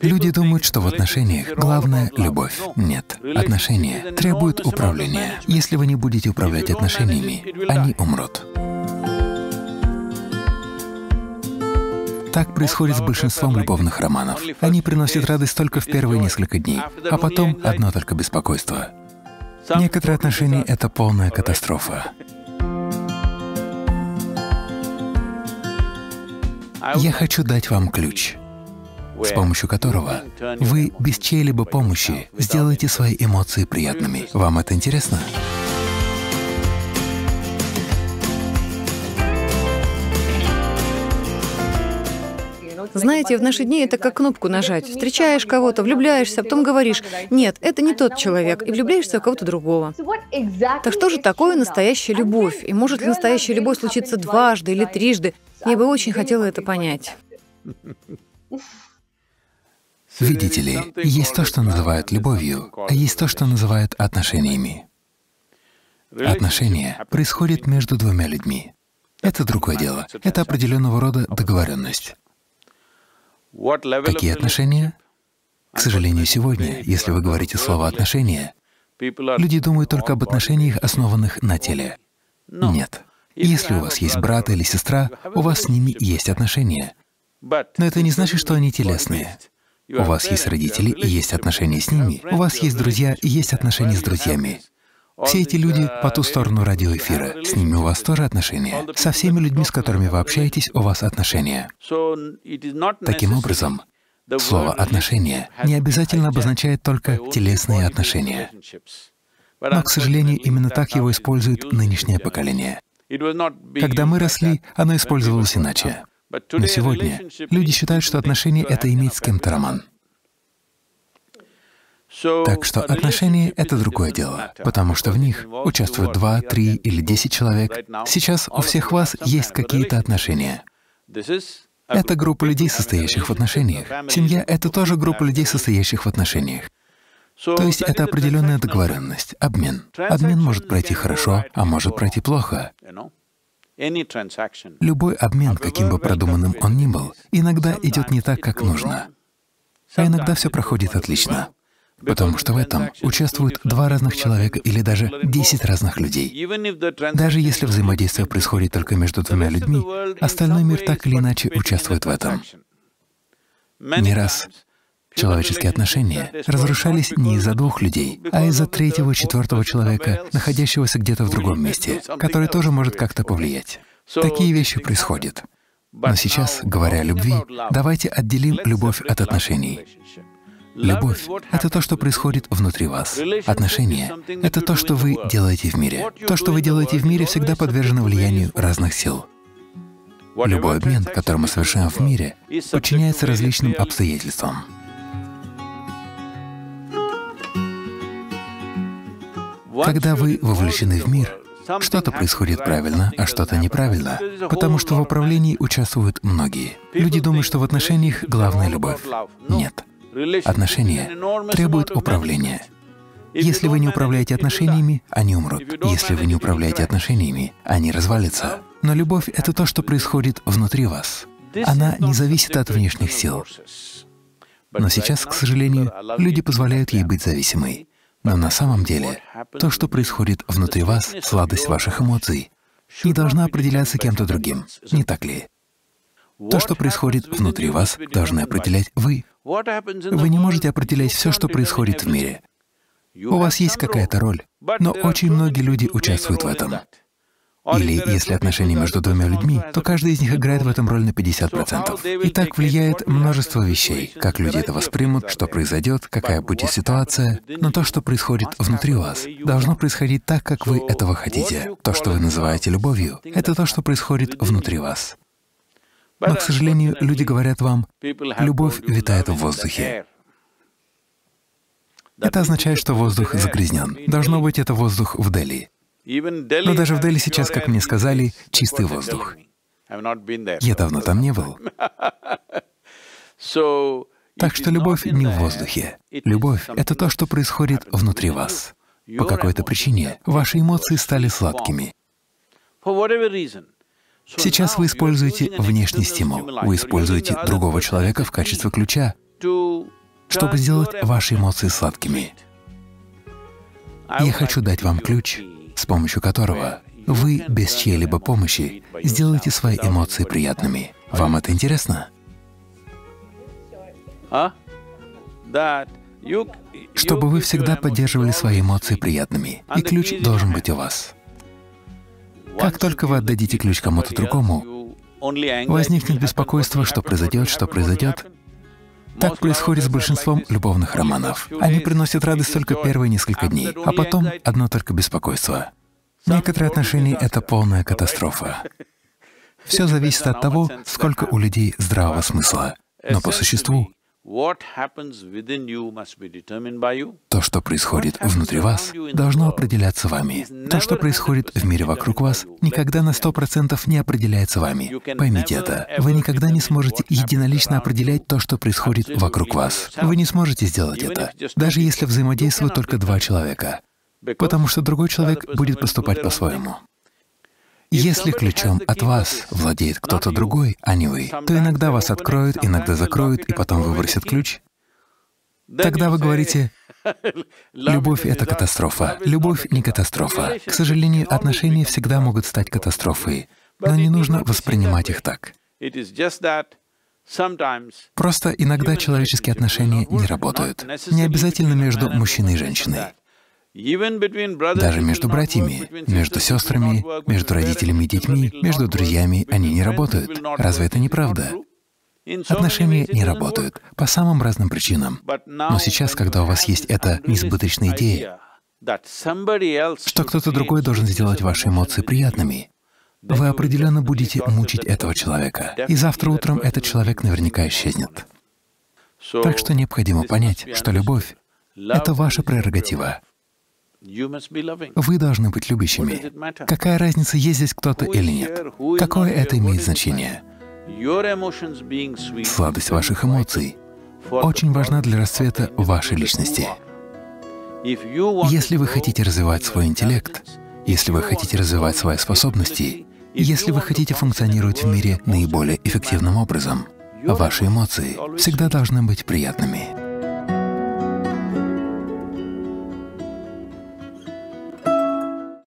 Люди думают, что в отношениях главное — любовь. Нет. Отношения требуют управления. Если вы не будете управлять отношениями, они умрут. Так происходит с большинством любовных романов. Они приносят радость только в первые несколько дней, а потом одно только беспокойство. Некоторые отношения — это полная катастрофа. Я хочу дать вам ключ, с помощью которого вы без чьей-либо помощи сделаете свои эмоции приятными. Вам это интересно? Знаете, в наши дни это как кнопку нажать. Встречаешь кого-то, влюбляешься, а потом говоришь, нет, это не тот человек, и влюбляешься в кого-то другого. Так что же такое настоящая любовь? И может ли настоящая любовь случиться дважды или трижды? Я бы очень хотела это понять. Видите ли, есть то, что называют любовью, а есть то, что называют отношениями. Отношения происходят между двумя людьми. Это другое дело. Это определенного рода договоренность. Какие отношения? К сожалению, сегодня, если вы говорите слово «отношения», люди думают только об отношениях, основанных на теле. Нет. Если у вас есть брат или сестра, у вас с ними есть отношения. Но это не значит, что они телесные. У вас есть родители и есть отношения с ними, у вас есть друзья и есть отношения с друзьями. Все эти люди по ту сторону радиоэфира, с ними у вас тоже отношения. Со всеми людьми, с которыми вы общаетесь, у вас отношения. Таким образом, слово «отношения» не обязательно обозначает только телесные отношения. Но, к сожалению, именно так его использует нынешнее поколение. Когда мы росли, оно использовалось иначе. Но сегодня люди считают, что отношения — это иметь с кем-то роман. Так что отношения — это другое дело, потому что в них участвуют два, три или десять человек. Сейчас у всех вас есть какие-то отношения. Это группа людей, состоящих в отношениях. Семья — это тоже группа людей, состоящих в отношениях. То есть это определенная договоренность, обмен. Обмен может пройти хорошо, а может пройти плохо. Любой обмен, каким бы продуманным он ни был, иногда идет не так, как нужно. А иногда все проходит отлично. Потому что в этом участвуют два разных человека или даже десять разных людей. Даже если взаимодействие происходит только между двумя людьми, остальной мир так или иначе участвует в этом. Не раз человеческие отношения разрушались не из-за двух людей, а из-за третьего, четвертого человека, находящегося где-то в другом месте, который тоже может как-то повлиять. Такие вещи происходят. Но сейчас, говоря о любви, давайте отделим любовь от отношений. Любовь — это то, что происходит внутри вас. Отношения — это то, что вы делаете в мире. То, что вы делаете в мире, всегда подвержено влиянию разных сил. Любой обмен, который мы совершаем в мире, подчиняется различным обстоятельствам. Когда вы вовлечены в мир, что-то происходит правильно, а что-то неправильно, потому что в управлении участвуют многие. Люди думают, что в отношениях главная любовь. Нет. Отношения требуют управления. Если вы не управляете отношениями, они умрут. Если вы не управляете отношениями, они развалятся. Но любовь — это то, что происходит внутри вас. Она не зависит от внешних сил. Но сейчас, к сожалению, люди позволяют ей быть зависимой. Но на самом деле, то, что происходит внутри вас, сладость ваших эмоций, не должна определяться кем-то другим, не так ли? То, что происходит внутри вас, должны определять вы. Вы не можете определять все, что происходит в мире. У вас есть какая-то роль, но очень многие люди участвуют в этом. Или, если отношения между двумя людьми, то каждый из них играет в этом роль на 50%. И так влияет множество вещей, как люди это воспримут, что произойдет, какая будет ситуация. Но то, что происходит внутри вас, должно происходить так, как вы этого хотите. То, что вы называете любовью, это то, что происходит внутри вас. Но, к сожалению, люди говорят вам, любовь витает в воздухе. Это означает, что воздух загрязнен. Должно быть, это воздух в Дели. Но даже в Дели сейчас, как мне сказали, чистый воздух. Я давно там не был. Так что любовь не в воздухе. Любовь — это то, что происходит внутри вас. По какой-то причине ваши эмоции стали сладкими. Сейчас вы используете внешний стимул, вы используете другого человека в качестве ключа. чтобы сделать ваши эмоции сладкими. Я хочу дать вам ключ, с помощью которого вы без чьей-либо помощи сделаете свои эмоции приятными. Вам это интересно? Чтобы вы всегда поддерживали свои эмоции приятными, и ключ должен быть у вас. Как только вы отдадите ключ кому-то другому, возникнет беспокойство, что произойдет, что произойдет. Так происходит с большинством любовных романов. Они приносят радость только первые несколько дней, а потом одно только беспокойство. Некоторые отношения — это полная катастрофа. Все зависит от того, сколько у людей здравого смысла. Но по существу то, что происходит внутри вас, должно определяться вами. То, что происходит в мире вокруг вас, никогда на сто процентов не определяется вами. Поймите это. Вы никогда не сможете единолично определять то, что происходит вокруг вас. Вы не сможете сделать это, даже если взаимодействуют только два человека, потому что другой человек будет поступать по-своему. Если ключом от вас владеет кто-то другой, а не вы, то иногда вас откроют, иногда закроют, и потом выбросят ключ. Тогда вы говорите, любовь — это катастрофа. Любовь — не катастрофа. К сожалению, отношения всегда могут стать катастрофой, но не нужно воспринимать их так. Просто иногда человеческие отношения не работают. Не обязательно между мужчиной и женщиной. Даже между братьями, между сестрами, между родителями и детьми, между друзьями они не работают. Разве это не правда? Отношения не работают по самым разным причинам. Но сейчас, когда у вас есть эта несбыточная идея, что кто-то другой должен сделать ваши эмоции приятными, вы определенно будете мучить этого человека, и завтра утром этот человек наверняка исчезнет. Так что необходимо понять, что любовь — это ваша прерогатива. Вы должны быть любящими. Какая разница, есть здесь кто-то или нет? Какое это имеет значение? Сладость ваших эмоций очень важна для расцвета вашей личности. Если вы хотите развивать свой интеллект, если вы хотите развивать свои способности, если вы хотите функционировать в мире наиболее эффективным образом, ваши эмоции всегда должны быть приятными.